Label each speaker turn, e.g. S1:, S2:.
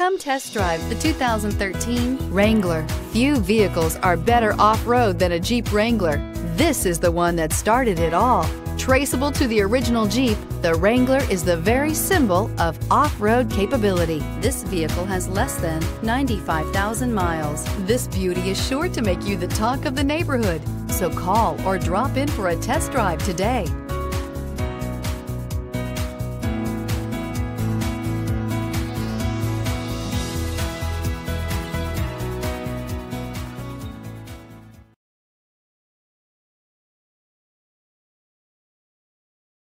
S1: Come test drive the 2013 Wrangler. Few vehicles are better off-road than a Jeep Wrangler. This is the one that started it all. Traceable to the original Jeep, the Wrangler is the very symbol of off-road capability. This vehicle has less than 95,000 miles. This beauty is sure to make you the talk of the neighborhood. So call or drop in for a test drive today.